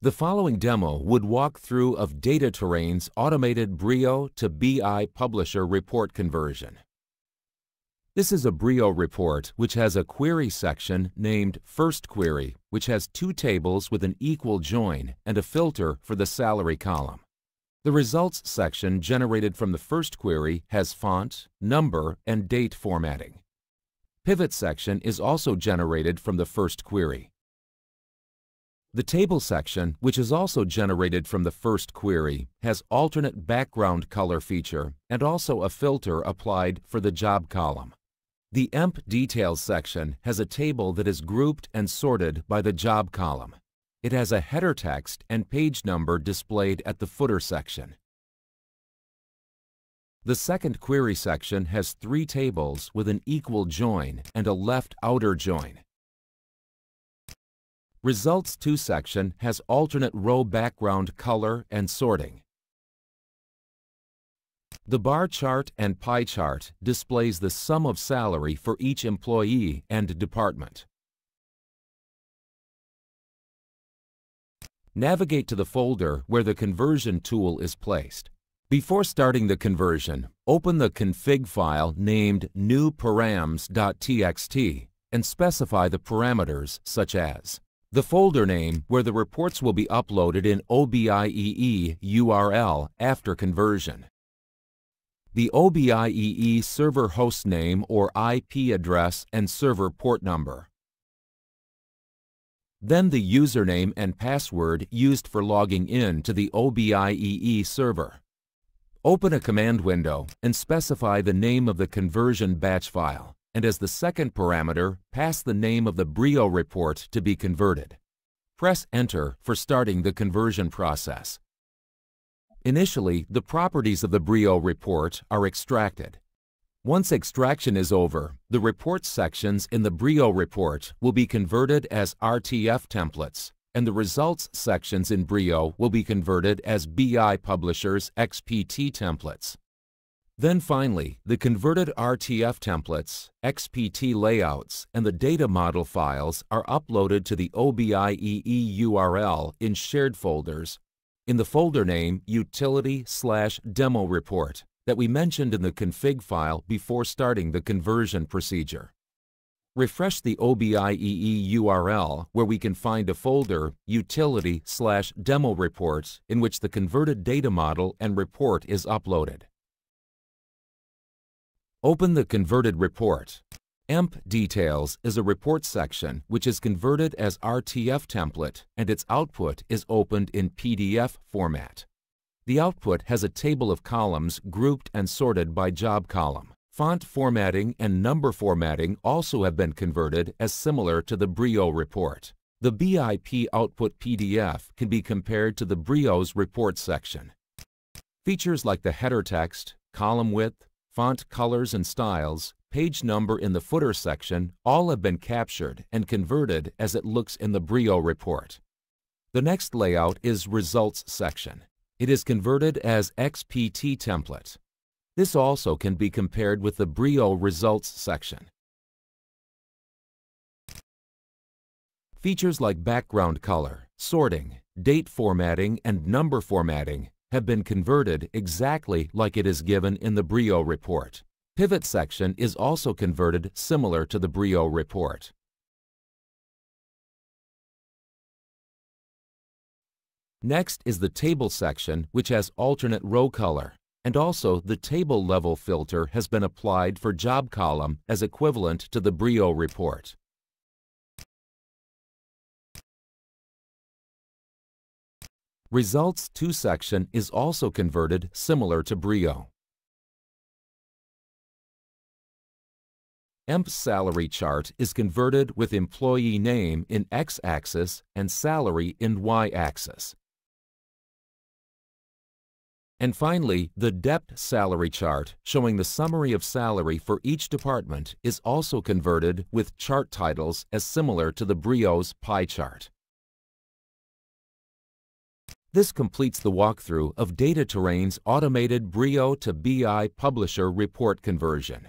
The following demo would walk through of DataTerrain's automated Brio to BI Publisher report conversion. This is a Brio report which has a query section named First Query, which has two tables with an equal join and a filter for the salary column. The results section generated from the first query has font, number, and date formatting. Pivot section is also generated from the first query. The table section, which is also generated from the first query, has alternate background color feature and also a filter applied for the job column. The EMP Details section has a table that is grouped and sorted by the job column. It has a header text and page number displayed at the footer section. The second query section has three tables with an equal join and a left outer join. Results 2 section has alternate row background color and sorting. The bar chart and pie chart displays the sum of salary for each employee and department. Navigate to the folder where the conversion tool is placed. Before starting the conversion, open the config file named newparams.txt and specify the parameters such as the folder name where the reports will be uploaded in OBIEE URL after conversion. The OBIEE server host name or IP address and server port number. Then the username and password used for logging in to the OBIEE server. Open a command window and specify the name of the conversion batch file and as the second parameter, pass the name of the Brio report to be converted. Press Enter for starting the conversion process. Initially, the properties of the Brio report are extracted. Once extraction is over, the report sections in the Brio report will be converted as RTF templates, and the results sections in Brio will be converted as BI Publishers XPT templates. Then finally, the converted RTF templates, XPT layouts, and the data model files are uploaded to the OBIEE URL in shared folders in the folder name utility slash demo report that we mentioned in the config file before starting the conversion procedure. Refresh the OBIEE URL where we can find a folder utility slash demo report in which the converted data model and report is uploaded. Open the converted report. EMP Details is a report section which is converted as RTF template and its output is opened in PDF format. The output has a table of columns grouped and sorted by job column. Font formatting and number formatting also have been converted as similar to the Brio report. The BIP output PDF can be compared to the Brio's report section. Features like the header text, column width, font colors and styles, page number in the footer section all have been captured and converted as it looks in the Brio report. The next layout is Results section. It is converted as XPT template. This also can be compared with the Brio Results section. Features like background color, sorting, date formatting, and number formatting have been converted exactly like it is given in the Brio report. Pivot section is also converted similar to the Brio report. Next is the table section which has alternate row color and also the table level filter has been applied for job column as equivalent to the Brio report. Results 2 section is also converted similar to Brio. EMP salary chart is converted with employee name in x-axis and salary in y-axis. And finally, the DEPT salary chart showing the summary of salary for each department is also converted with chart titles as similar to the Brio's pie chart. This completes the walkthrough of DataTerrain's automated Brio to BI Publisher report conversion.